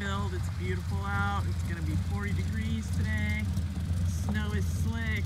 Build. It's beautiful out. It's going to be 40 degrees today. Snow is slick.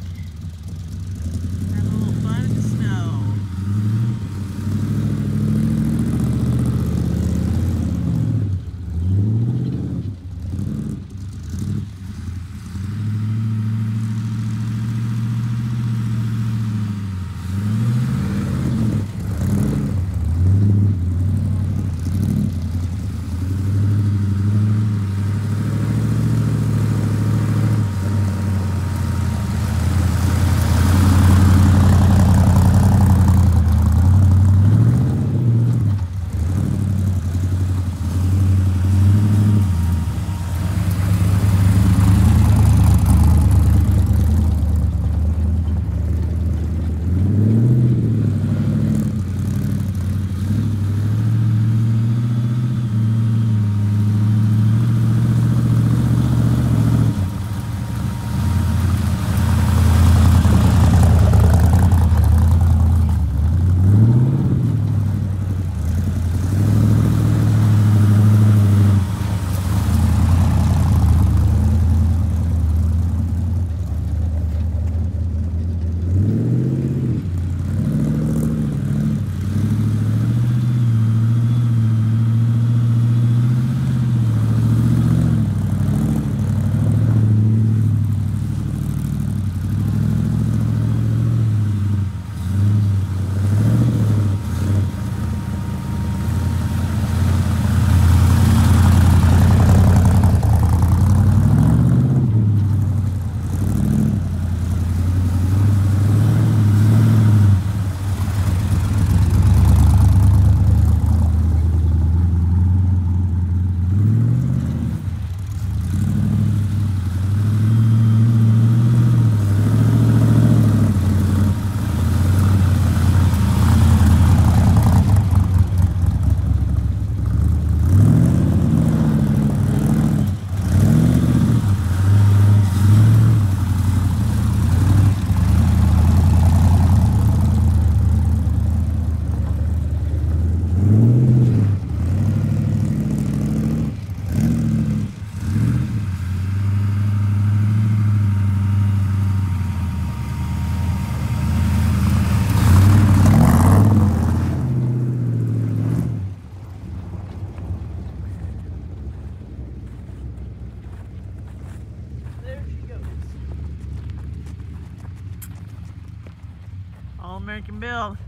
All American build.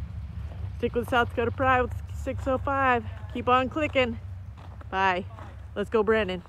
Stick with South Dakota Pride with 605. Keep on clicking. Bye. Let's go, Brandon.